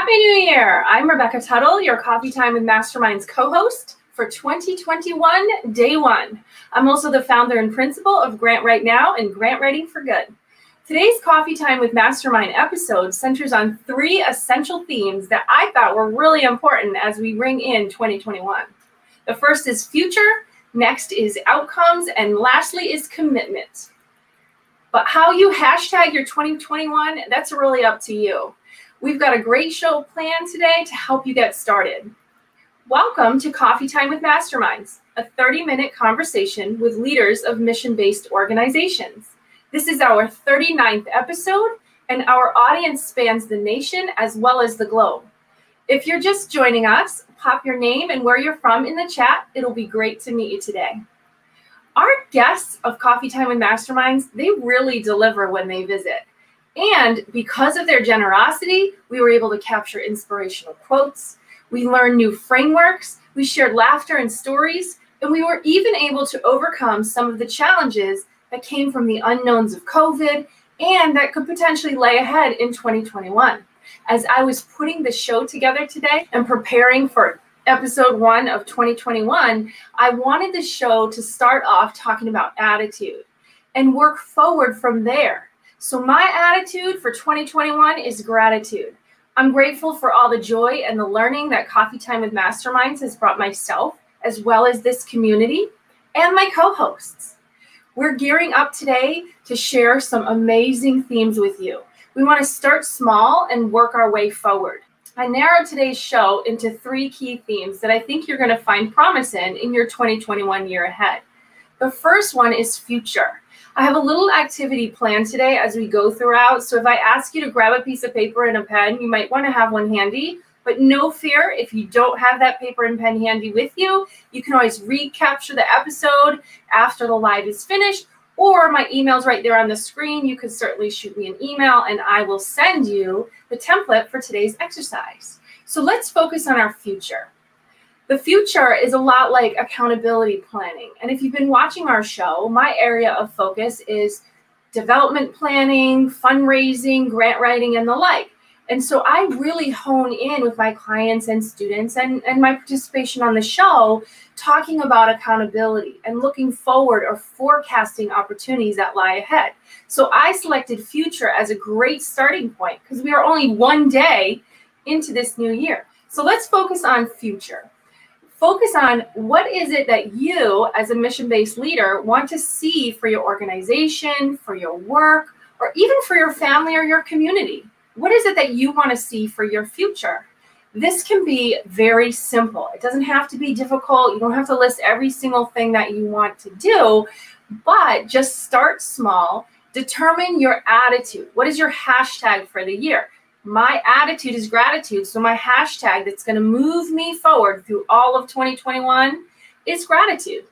Happy New Year! I'm Rebecca Tuttle, your Coffee Time with Masterminds co host for 2021, day one. I'm also the founder and principal of Grant Write Now and Grant Writing for Good. Today's Coffee Time with Mastermind episode centers on three essential themes that I thought were really important as we ring in 2021. The first is future, next is outcomes, and lastly is commitment. But how you hashtag your 2021, that's really up to you. We've got a great show planned today to help you get started. Welcome to Coffee Time with Masterminds, a 30 minute conversation with leaders of mission based organizations. This is our 39th episode, and our audience spans the nation as well as the globe. If you're just joining us, pop your name and where you're from in the chat. It'll be great to meet you today. Our guests of Coffee Time with Masterminds, they really deliver when they visit. And because of their generosity, we were able to capture inspirational quotes. We learned new frameworks. We shared laughter and stories. And we were even able to overcome some of the challenges that came from the unknowns of COVID and that could potentially lay ahead in 2021. As I was putting the show together today and preparing for episode one of 2021, I wanted the show to start off talking about attitude and work forward from there. So, my attitude for 2021 is gratitude. I'm grateful for all the joy and the learning that Coffee Time with Masterminds has brought myself, as well as this community and my co hosts. We're gearing up today to share some amazing themes with you. We want to start small and work our way forward. I narrowed today's show into three key themes that I think you're going to find promise in in your 2021 year ahead. The first one is future. I have a little activity planned today as we go throughout. So if I ask you to grab a piece of paper and a pen, you might want to have one handy. But no fear, if you don't have that paper and pen handy with you, you can always recapture the episode after the live is finished, or my email's right there on the screen. You can certainly shoot me an email and I will send you the template for today's exercise. So let's focus on our future. The future is a lot like accountability planning. And if you've been watching our show, my area of focus is development planning, fundraising, grant writing, and the like. And so I really hone in with my clients and students and, and my participation on the show, talking about accountability and looking forward or forecasting opportunities that lie ahead. So I selected future as a great starting point because we are only one day into this new year. So let's focus on future focus on what is it that you as a mission-based leader want to see for your organization for your work or even for your family or your community? What is it that you want to see for your future? This can be very simple. It doesn't have to be difficult. You don't have to list every single thing that you want to do but just start small. Determine your attitude. What is your hashtag for the year my attitude is gratitude. So my hashtag that's going to move me forward through all of 2021 is gratitude.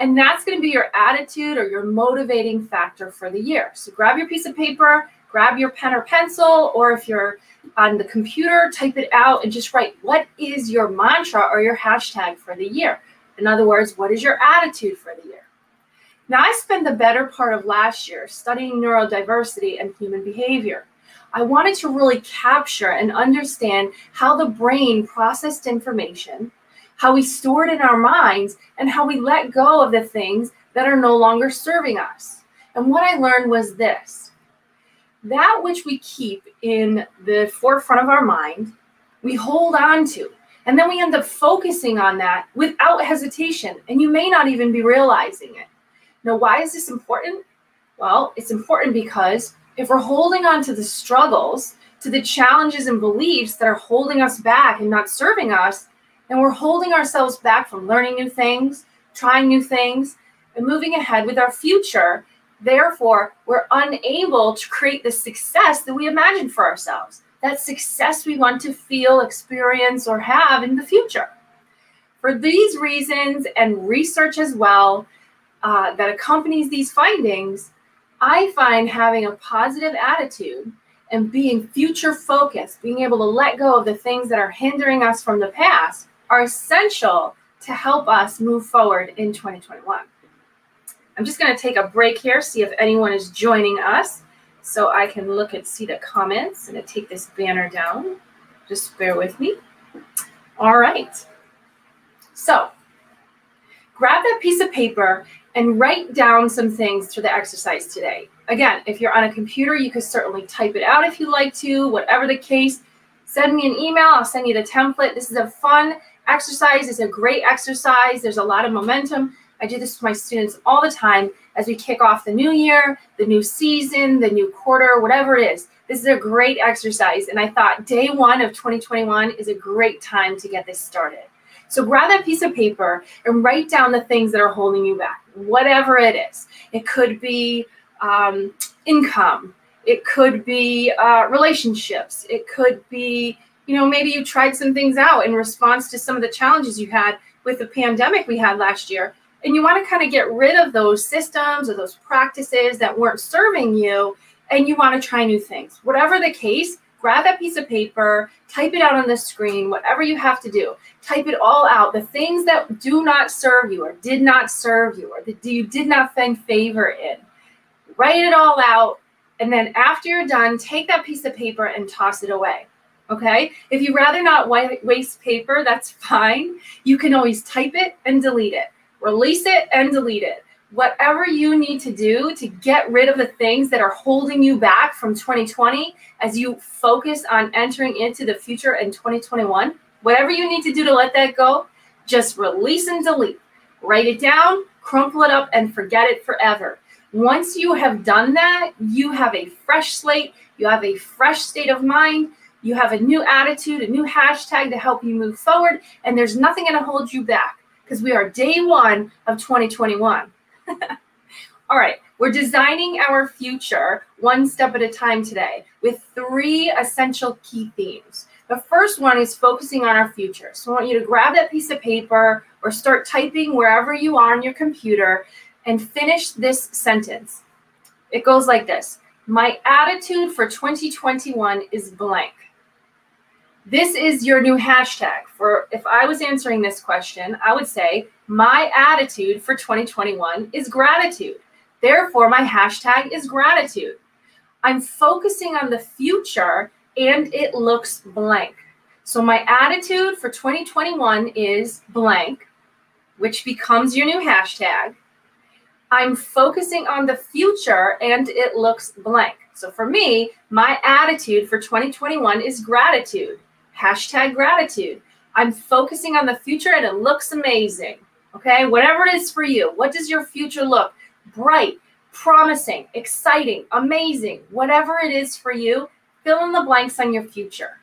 And that's going to be your attitude or your motivating factor for the year. So grab your piece of paper, grab your pen or pencil, or if you're on the computer, type it out and just write what is your mantra or your hashtag for the year. In other words, what is your attitude for the year? Now, I spent the better part of last year studying neurodiversity and human behavior. I wanted to really capture and understand how the brain processed information, how we store it in our minds, and how we let go of the things that are no longer serving us. And what I learned was this that which we keep in the forefront of our mind, we hold on to. And then we end up focusing on that without hesitation. And you may not even be realizing it. Now, why is this important? Well, it's important because if we're holding on to the struggles, to the challenges and beliefs that are holding us back and not serving us, and we're holding ourselves back from learning new things, trying new things, and moving ahead with our future, therefore, we're unable to create the success that we imagine for ourselves, that success we want to feel, experience, or have in the future. For these reasons and research as well uh, that accompanies these findings, I find having a positive attitude and being future focused, being able to let go of the things that are hindering us from the past, are essential to help us move forward in 2021. I'm just going to take a break here, see if anyone is joining us, so I can look and see the comments. To take this banner down. Just bear with me. All right. So grab that piece of paper and write down some things for the exercise today. Again, if you're on a computer, you could certainly type it out if you like to, whatever the case. Send me an email, I'll send you the template. This is a fun exercise, it's a great exercise. There's a lot of momentum. I do this with my students all the time as we kick off the new year, the new season, the new quarter, whatever it is. This is a great exercise. And I thought day one of 2021 is a great time to get this started. So grab that piece of paper and write down the things that are holding you back, whatever it is. It could be um, income. It could be uh, relationships. It could be, you know, maybe you tried some things out in response to some of the challenges you had with the pandemic we had last year. And you want to kind of get rid of those systems or those practices that weren't serving you. And you want to try new things. Whatever the case, grab that piece of paper, type it out on the screen, whatever you have to do. Type it all out. The things that do not serve you or did not serve you or that you did not find favor in. Write it all out. And then after you're done, take that piece of paper and toss it away. Okay. If you rather not waste paper, that's fine. You can always type it and delete it, release it and delete it whatever you need to do to get rid of the things that are holding you back from 2020 as you focus on entering into the future in 2021, whatever you need to do to let that go, just release and delete. Write it down, crumple it up, and forget it forever. Once you have done that, you have a fresh slate, you have a fresh state of mind, you have a new attitude, a new hashtag to help you move forward, and there's nothing going to hold you back because we are day one of 2021. All right, we're designing our future one step at a time today with three essential key themes. The first one is focusing on our future. So I want you to grab that piece of paper or start typing wherever you are on your computer and finish this sentence. It goes like this My attitude for 2021 is blank. This is your new hashtag. For if I was answering this question, I would say my attitude for 2021 is gratitude. Therefore, my hashtag is gratitude. I'm focusing on the future and it looks blank. So my attitude for 2021 is blank, which becomes your new hashtag. I'm focusing on the future and it looks blank. So for me, my attitude for 2021 is gratitude hashtag gratitude. I'm focusing on the future and it looks amazing. Okay, whatever it is for you, what does your future look? Bright, promising, exciting, amazing, whatever it is for you, fill in the blanks on your future.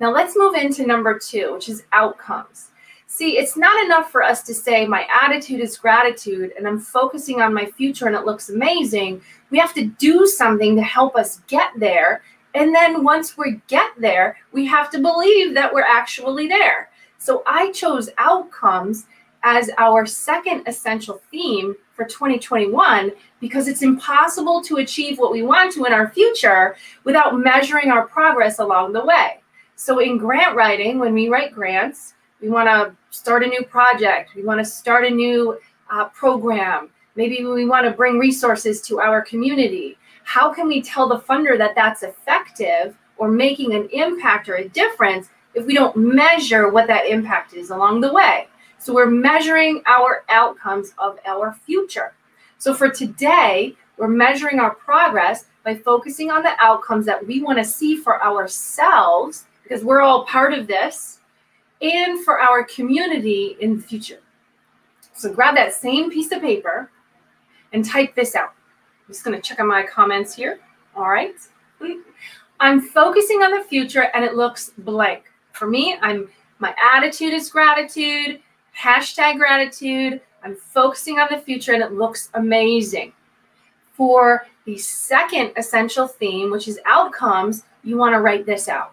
Now let's move into number two, which is outcomes. See, it's not enough for us to say my attitude is gratitude and I'm focusing on my future and it looks amazing. We have to do something to help us get there and then once we get there, we have to believe that we're actually there. So I chose outcomes as our second essential theme for 2021 because it's impossible to achieve what we want to in our future without measuring our progress along the way. So in grant writing, when we write grants, we want to start a new project, we want to start a new uh, program, maybe we want to bring resources to our community how can we tell the funder that that's effective or making an impact or a difference if we don't measure what that impact is along the way? So we're measuring our outcomes of our future. So for today, we're measuring our progress by focusing on the outcomes that we want to see for ourselves, because we're all part of this, and for our community in the future. So grab that same piece of paper and type this out. I'm just going to check on my comments here. All right. I'm focusing on the future and it looks blank. For me, I'm my attitude is gratitude, hashtag gratitude. I'm focusing on the future and it looks amazing. For the second essential theme, which is outcomes, you want to write this out.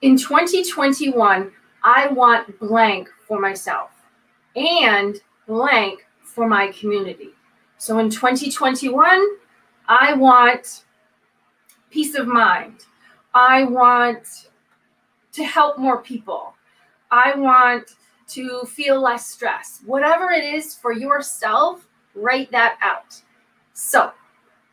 In 2021, I want blank for myself and blank for my community. So in 2021, I want peace of mind. I want to help more people. I want to feel less stress. Whatever it is for yourself, write that out. So,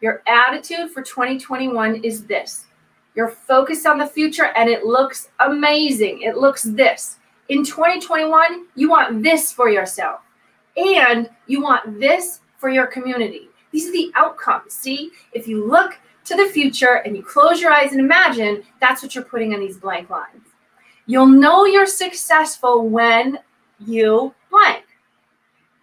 your attitude for 2021 is this You're focused on the future and it looks amazing. It looks this. In 2021, you want this for yourself and you want this for your community. These are the outcomes. See, if you look to the future and you close your eyes and imagine, that's what you're putting on these blank lines. You'll know you're successful when you blank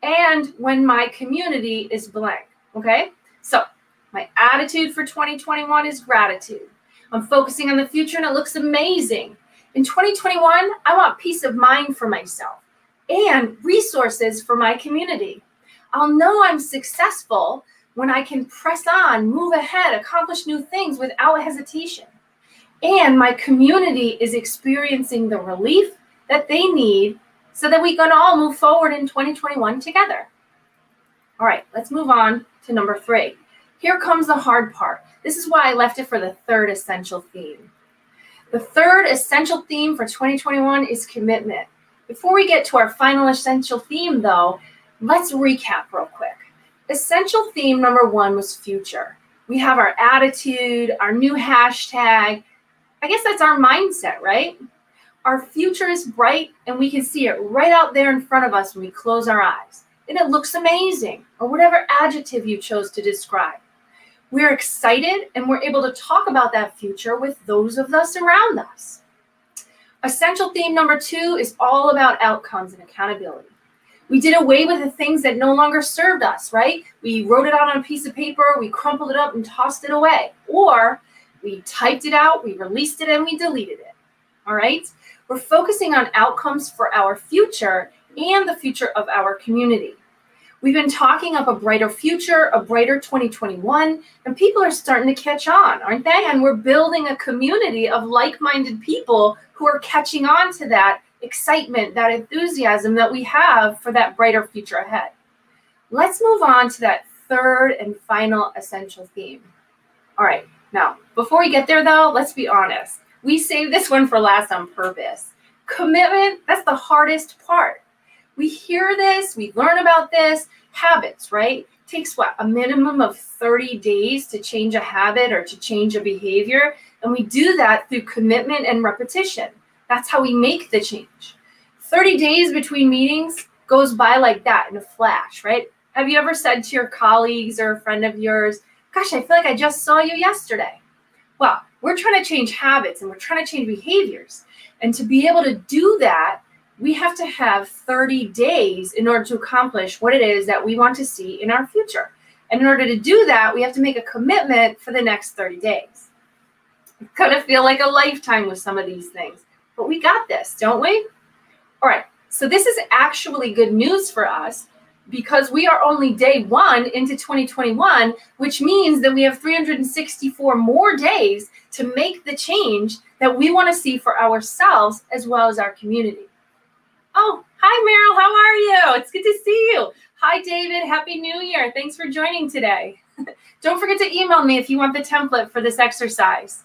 and when my community is blank. Okay, so my attitude for 2021 is gratitude. I'm focusing on the future and it looks amazing. In 2021, I want peace of mind for myself and resources for my community. I'll know I'm successful when I can press on, move ahead, accomplish new things without hesitation. And my community is experiencing the relief that they need so that we can all move forward in 2021 together. All right, let's move on to number three. Here comes the hard part. This is why I left it for the third essential theme. The third essential theme for 2021 is commitment. Before we get to our final essential theme, though, let's recap real quick. Essential theme number one was future. We have our attitude, our new hashtag. I guess that's our mindset, right? Our future is bright and we can see it right out there in front of us when we close our eyes. And it looks amazing, or whatever adjective you chose to describe. We're excited and we're able to talk about that future with those of us around us. Essential theme number two is all about outcomes and accountability. We did away with the things that no longer served us, right? We wrote it out on a piece of paper, we crumpled it up and tossed it away. Or we typed it out, we released it, and we deleted it. All right? We're focusing on outcomes for our future and the future of our community. We've been talking up a brighter future, a brighter 2021, and people are starting to catch on, aren't they? And we're building a community of like minded people who are catching on to that excitement, that enthusiasm that we have for that brighter future ahead. Let's move on to that third and final essential theme. All right, now, before we get there though, let's be honest. We saved this one for last on purpose. Commitment, that's the hardest part we hear this, we learn about this. Habits, right? Takes what? A minimum of 30 days to change a habit or to change a behavior. And we do that through commitment and repetition. That's how we make the change. 30 days between meetings goes by like that in a flash, right? Have you ever said to your colleagues or a friend of yours, Gosh, I feel like I just saw you yesterday? Well, we're trying to change habits and we're trying to change behaviors. And to be able to do that, we have to have 30 days in order to accomplish what it is that we want to see in our future. And in order to do that, we have to make a commitment for the next 30 days. It's going to feel like a lifetime with some of these things, but we got this, don't we? All right, so this is actually good news for us because we are only day one into 2021, which means that we have 364 more days to make the change that we want to see for ourselves as well as our community. Oh, hi, Meryl. How are you? It's good to see you. Hi, David. Happy New Year. Thanks for joining today. Don't forget to email me if you want the template for this exercise.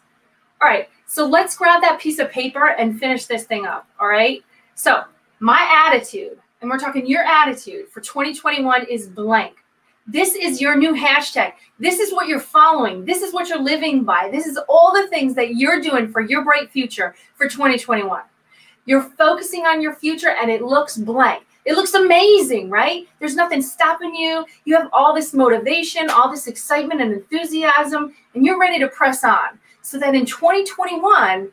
All right, so let's grab that piece of paper and finish this thing up. All right, so my attitude, and we're talking your attitude for 2021 is blank. This is your new hashtag. This is what you're following. This is what you're living by. This is all the things that you're doing for your bright future for 2021. You're focusing on your future and it looks blank. It looks amazing, right? There's nothing stopping you. You have all this motivation, all this excitement and enthusiasm, and you're ready to press on. So that in 2021,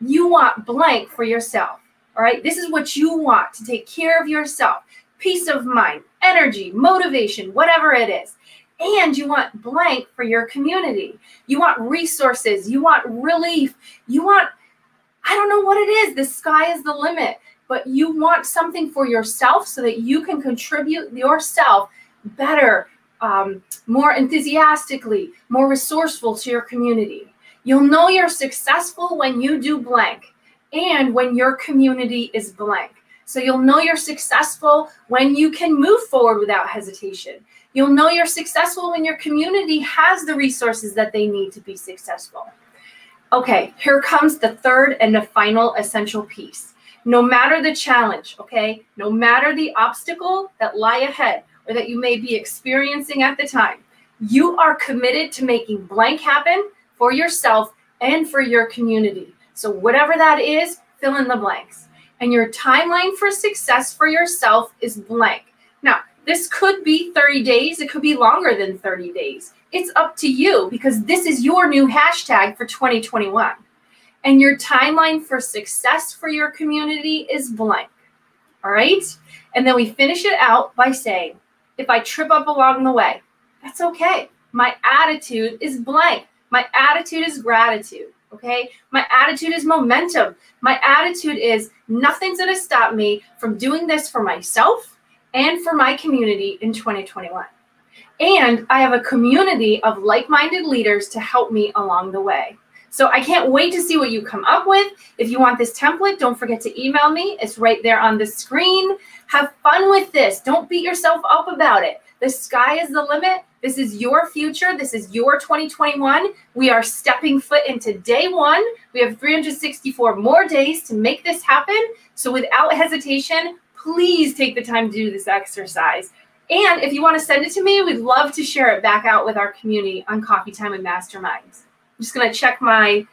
you want blank for yourself. All right. This is what you want to take care of yourself peace of mind, energy, motivation, whatever it is. And you want blank for your community. You want resources. You want relief. You want I don't know what it is. The sky is the limit, but you want something for yourself so that you can contribute yourself better, um, more enthusiastically, more resourceful to your community. You'll know you're successful when you do blank and when your community is blank. So you'll know you're successful when you can move forward without hesitation. You'll know you're successful when your community has the resources that they need to be successful. Okay, here comes the third and the final essential piece. No matter the challenge, okay, no matter the obstacle that lie ahead or that you may be experiencing at the time, you are committed to making blank happen for yourself and for your community. So, whatever that is, fill in the blanks. And your timeline for success for yourself is blank. Now, this could be 30 days, it could be longer than 30 days. It's up to you because this is your new hashtag for 2021. And your timeline for success for your community is blank. All right? And then we finish it out by saying, if I trip up along the way, that's okay. My attitude is blank. My attitude is gratitude. Okay. My attitude is momentum. My attitude is nothing's going to stop me from doing this for myself and for my community in 2021. And I have a community of like minded leaders to help me along the way. So I can't wait to see what you come up with. If you want this template, don't forget to email me. It's right there on the screen. Have fun with this. Don't beat yourself up about it. The sky is the limit. This is your future. This is your 2021. We are stepping foot into day one. We have 364 more days to make this happen. So without hesitation, please take the time to do this exercise. And if you want to send it to me, we'd love to share it back out with our community on Coffee Time and Masterminds. I'm just going to check my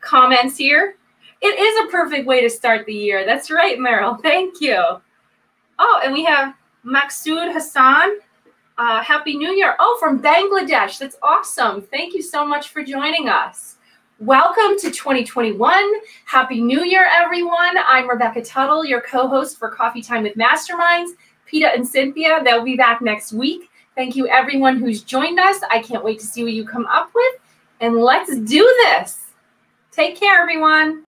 comments here. It is a perfect way to start the year. That's right, Meryl. Thank you. Oh, and we have Maksud Hassan. Uh, Happy New Year. Oh, from Bangladesh. That's awesome. Thank you so much for joining us. Welcome to 2021. Happy New Year, everyone. I'm Rebecca Tuttle, your co host for Coffee Time with Masterminds. Peta and Cynthia, they'll be back next week. Thank you, everyone who's joined us. I can't wait to see what you come up with and let's do this. Take care, everyone.